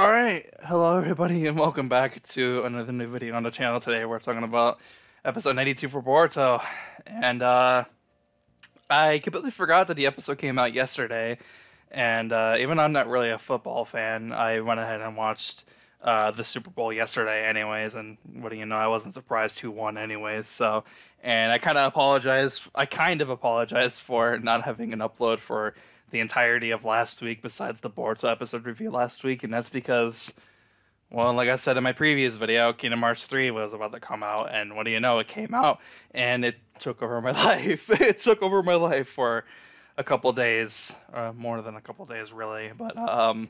Alright, hello everybody and welcome back to another new video on the channel. Today we're talking about episode 92 for Boruto. And uh, I completely forgot that the episode came out yesterday. And uh, even though I'm not really a football fan, I went ahead and watched uh, the Super Bowl yesterday anyways. And what do you know, I wasn't surprised who won anyways. So, and I kind of apologize, I kind of apologize for not having an upload for the entirety of last week besides the Boruto episode review last week, and that's because, well, like I said in my previous video, Kingdom Hearts 3 was about to come out, and what do you know, it came out, and it took over my life. it took over my life for a couple days, uh, more than a couple days, really, but um,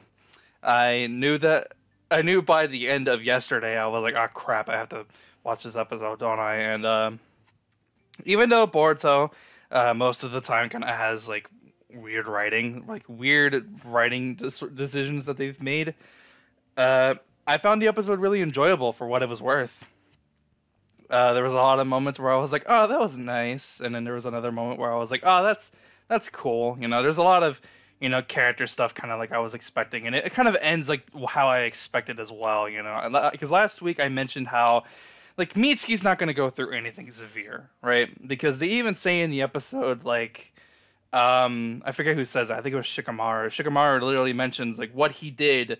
I knew that, I knew by the end of yesterday, I was like, oh crap, I have to watch this episode, don't I? And um, even though Boruto, uh, most of the time kind of has like weird writing, like weird writing decisions that they've made. Uh, I found the episode really enjoyable for what it was worth. Uh, there was a lot of moments where I was like, "Oh, that was nice," and then there was another moment where I was like, "Oh, that's that's cool." You know, there's a lot of you know character stuff, kind of like I was expecting, and it, it kind of ends like how I expected as well. You know, because last week I mentioned how like Mitsuki's not going to go through anything severe, right? Because they even say in the episode like um, I forget who says that. I think it was Shikamaru. Shikamaru literally mentions like what he did,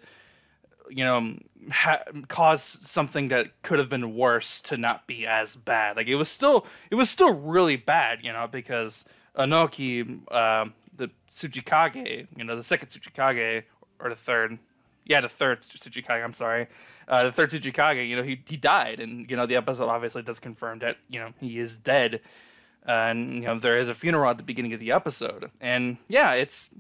you know, ha- caused something that could have been worse to not be as bad. Like it was still, it was still really bad, you know, because Onoki, uh, the Tsuchikage, you know, the second Tsuchikage or the third, yeah, the third Tsuchikage. I'm sorry, uh, the third Tsuchikage. You know, he he died, and you know the episode obviously does confirm that you know he is dead and you know there is a funeral at the beginning of the episode. And yeah it's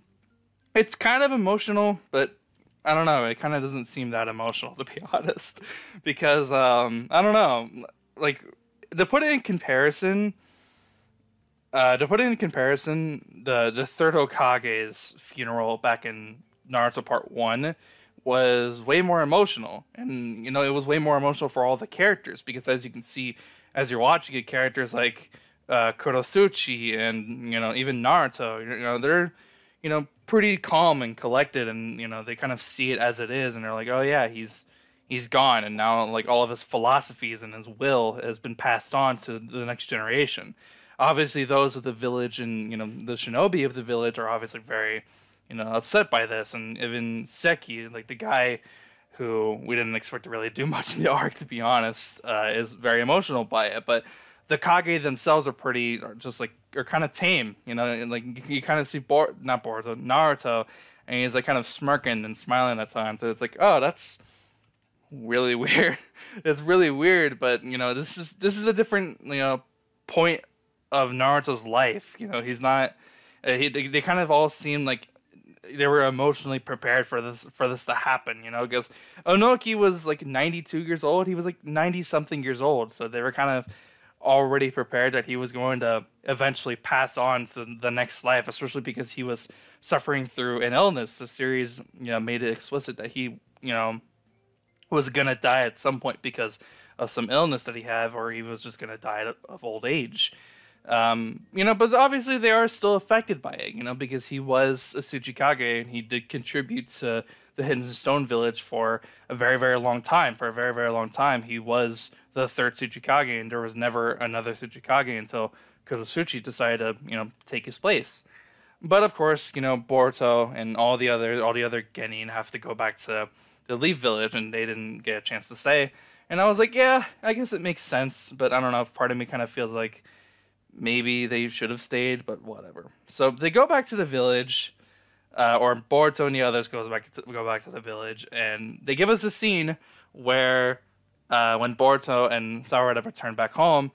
it's kind of emotional but i don't know. It kind of doesn't seem that emotional to be honest. Because um i don't know. Like to put it in comparison uh to put it in comparison the the third hokage's funeral back in naruto part 1 was way more emotional. And you know it was way more emotional for all the characters because as you can see as you're watching it characters like uh, Kurotsuchi and you know even Naruto, you know they're you know pretty calm and collected, and you know they kind of see it as it is, and they're like, oh yeah, he's he's gone, and now like all of his philosophies and his will has been passed on to the next generation. Obviously, those of the village and you know the shinobi of the village are obviously very you know upset by this, and even Seki, like the guy who we didn't expect to really do much in the arc, to be honest, uh, is very emotional by it, but the Kage themselves are pretty, are just like are kind of tame, you know. And like you, you kind of see Bor, not Boruto, Naruto, and he's like kind of smirking and smiling at times. So it's like, oh, that's really weird. it's really weird, but you know, this is this is a different you know point of Naruto's life. You know, he's not. Uh, he, they, they kind of all seem like they were emotionally prepared for this for this to happen, you know, because Onoki was like 92 years old, he was like 90 something years old, so they were kind of already prepared that he was going to eventually pass on to the next life, especially because he was suffering through an illness. The series, you know, made it explicit that he, you know, was gonna die at some point because of some illness that he had, or he was just gonna die of old age. Um, you know, but obviously they are still affected by it, you know, because he was a Tsuchikage and he did contribute to the Hidden Stone Village for a very, very long time. For a very, very long time, he was the third Tsuchikage, and there was never another Tsuchikage until Kurotsuchi decided to, you know, take his place. But of course, you know, Boruto and all the other all the other Genin have to go back to the Leaf Village, and they didn't get a chance to stay. And I was like, yeah, I guess it makes sense, but I don't know. Part of me kind of feels like maybe they should have stayed, but whatever. So they go back to the village, uh, or Boruto and the others goes back to, go back to the village, and they give us a scene where uh, when Boruto and Sarada returned back home,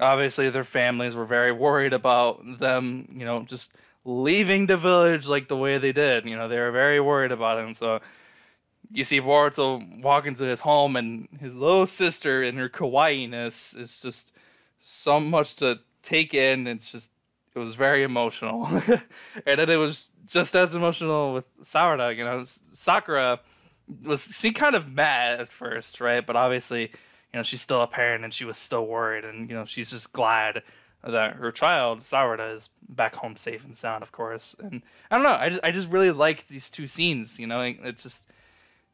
obviously their families were very worried about them, you know, just leaving the village like the way they did. You know, they were very worried about him. So you see Boruto walk into his home, and his little sister and her kawaiiness is just so much to take in. It's just it was very emotional, and then it was just as emotional with Sarada. You know, Sakura was she kind of mad at first, right? But obviously, you know, she's still a parent and she was still worried, and you know, she's just glad that her child Sarada is back home safe and sound, of course. And I don't know, I just I just really like these two scenes. You know, it just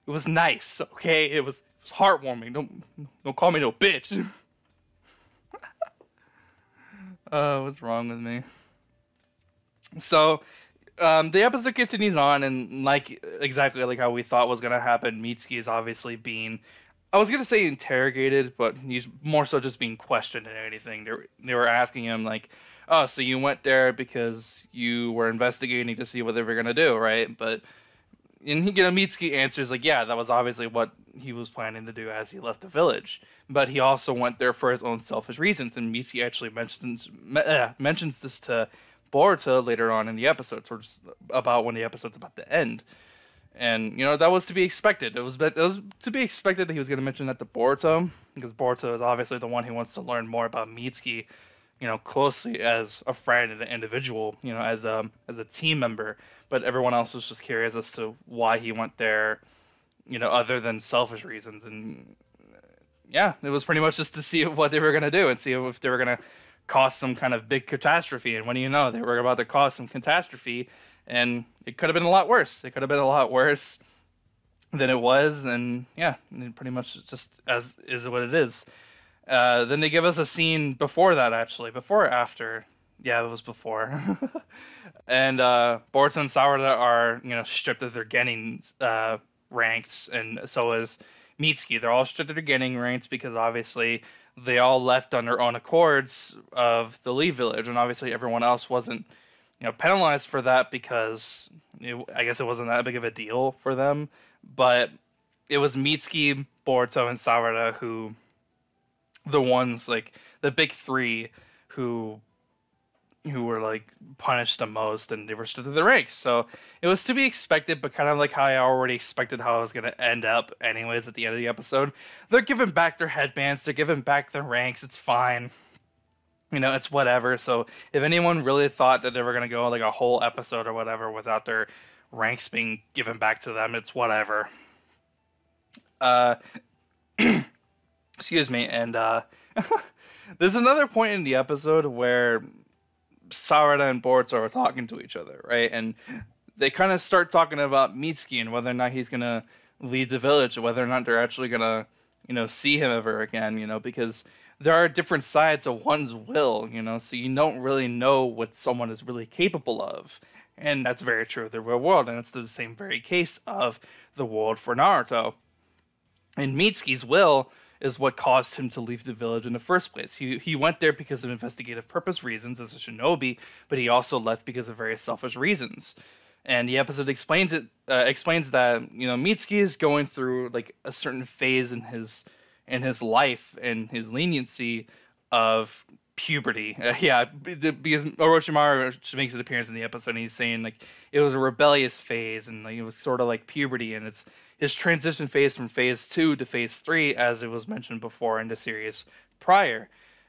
it was nice. Okay, it was, it was heartwarming. Don't don't call me no bitch. uh, what's wrong with me? So, um, the episode continues on, and like exactly like how we thought was gonna happen, Mitsuki is obviously being, I was gonna say interrogated, but he's more so just being questioned than anything. They they were asking him like, "Oh, so you went there because you were investigating to see what they were gonna do, right?" But and you know, Mitsuki answers like, "Yeah, that was obviously what he was planning to do as he left the village." But he also went there for his own selfish reasons, and Mitsuki actually mentions uh, mentions this to Boruto later on in the episode, of about when the episode's about to end. And you know that was to be expected. It was it was to be expected that he was going to mention that to Boruto because Boruto is obviously the one who wants to learn more about Mitsuki, you know, closely as a friend and an individual, you know, as a as a team member. But everyone else was just curious as to why he went there, you know, other than selfish reasons. And yeah, it was pretty much just to see what they were going to do and see if they were going to cause some kind of big catastrophe. And when do you know they were about to cause some catastrophe? And it could have been a lot worse. It could have been a lot worse than it was. And yeah, pretty much just as is what it is. Uh, then they give us a scene before that, actually, before or after. Yeah, it was before. and uh, Boruto and Sarada are, you know, stripped of their Genin uh, ranks, and so is Mitsuki. They're all stripped of their Genin ranks because obviously they all left on their own accords of the Leaf Village, and obviously everyone else wasn't, you know, penalized for that because it, I guess it wasn't that big of a deal for them. But it was Mitsuki, Boruto, and Sarada who, the ones like the big three, who who were like punished the most and they were stripped of the ranks. So it was to be expected, but kind of like how I already expected how I was gonna end up anyways at the end of the episode. They're giving back their headbands, they're giving back their ranks, it's fine. You know, it's whatever. So if anyone really thought that they were gonna go like a whole episode or whatever without their ranks being given back to them, it's whatever. Uh excuse me, and uh there's another point in the episode where Sarada and Boruto are talking to each other, right? And they kind of start talking about Mitsuki and whether or not he's gonna lead the village, whether or not they're actually gonna, you know, see him ever again, you know, because there are different sides of one's will, you know, so you don't really know what someone is really capable of. And that's very true of the real world, and it's the same very case of the world for Naruto. And Mitsuki's will is what caused him to leave the village in the first place. He he went there because of investigative purpose reasons as a shinobi, but he also left because of very selfish reasons. And the episode explains it uh, explains that you know Mitsuki is going through like a certain phase in his in his life and his leniency of puberty. Uh, yeah, because Orochimaru makes an appearance in the episode, and he's saying like it was a rebellious phase, and like, it was sort of like puberty, and it's his transition phase from phase two to phase three, as it was mentioned before in the series prior.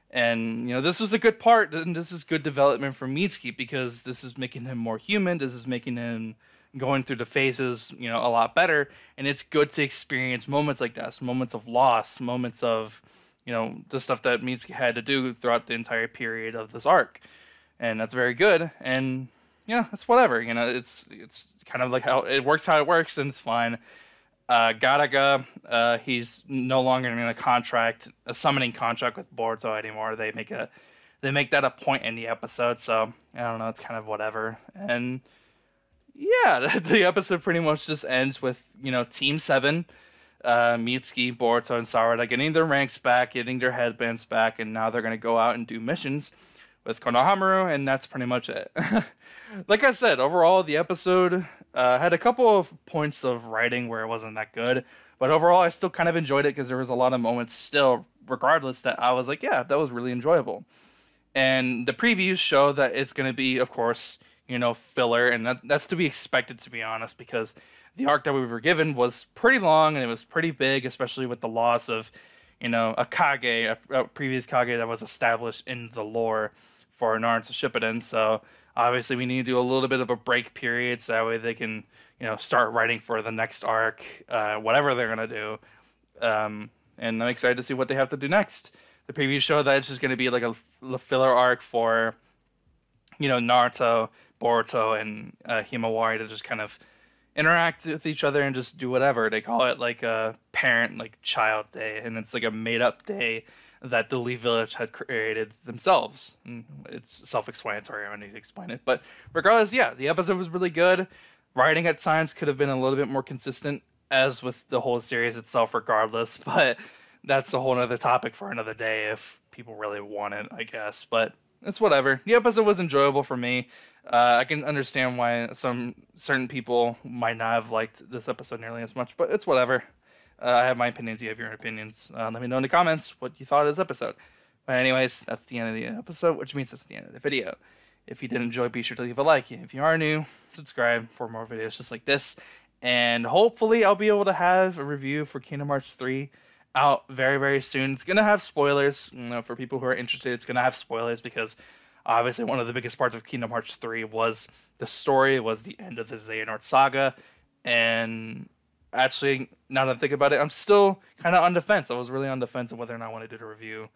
And you know, this was a good part, and this is good development for Mitsuki because this is making him more human. This is making him going through the phases, you know, a lot better. And it's good to experience moments like this, moments of loss, moments of, you know, the stuff that Mitsuki had to do throughout the entire period of this arc. And that's very good. And yeah, it's whatever. You know, it's it's kind of like how it works how it works, and it's fine. Uh, Garaga, uh, he's no longer in a contract, a summoning contract with Boruto anymore. They make a, they make that a point in the episode. So I don't know, it's kind of whatever. And yeah, the episode pretty much just ends with you know Team Seven, uh, Mitsuki, Boruto, and Sarada getting their ranks back, getting their headbands back, and now they're gonna go out and do missions with Konohamaru, and that's pretty much it. like I said, overall the episode uh, had a couple of points of writing where it wasn't that good, but overall I still kind of enjoyed it because there was a lot of moments still, regardless, that I was like, yeah, that was really enjoyable. And the previews show that it's going to be, of course, you know, filler, and that, that's to be expected, to be honest, because the arc that we were given was pretty long and it was pretty big, especially with the loss of, you know, a Kage, a, a previous Kage that was established in the lore for Naruto Shippuden. So obviously we need to do a little bit of a break period so that way they can you know start writing for the next arc uh, whatever they're going to do um, and i'm excited to see what they have to do next the preview show that it's just going to be like a, a, filler arc for you know naruto boruto and uh, himawari to just kind of interact with each other and just do whatever. They call it like a parent like child day, and it's like a made up day that the Leaf Village had created themselves. And it's self-explanatory. I don't need to explain it, but regardless, yeah, the episode was really good. Writing at times could have been a little bit more consistent, as with the whole series itself. Regardless, but that's a whole other topic for another day if people really want it, I guess. But it's whatever. The episode was enjoyable for me. Uh, I can understand why some certain people might not have liked this episode nearly as much, but it's whatever. Uh, I have my opinions. You have your opinions. Uh, let me know in the comments what you thought of this episode. But anyways, that's the end of the episode, which means that's the end of the video. If you did enjoy, be sure to leave a like. If you are new, subscribe for more videos just like this. And hopefully, I'll be able to have a review for Kingdom Hearts 3 out very, very soon. It's gonna have spoilers. You know, for people who are interested, it's gonna have spoilers because obviously one of the biggest parts of Kingdom Hearts 3 was the story, was the end of the Xehanort saga, and actually, now that I think about it, I'm still kind of on defense. I was really on defense of whether or not I wanted to do a review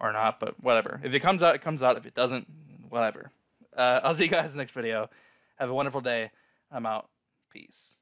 or not, but whatever. If it comes out, it comes out. If it doesn't, whatever. Uh, I'll see you guys next video. Have a wonderful day. I'm out. Peace.